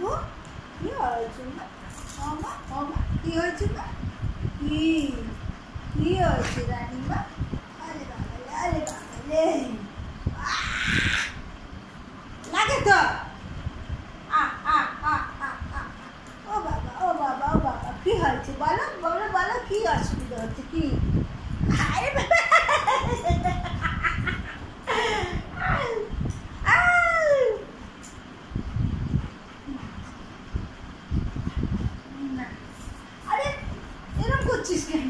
হ্যাঁ? কি হয়েছে হ্যাঁ হ্যাঁ কি হয়েছে কি? আরে বাবা আরে বাবা রে লাগে ও বাবা ও বাবা ও বাবা, কি হয়েছে? বলো, কি অসুবিধা হচ্ছে? কি? っちしかいない。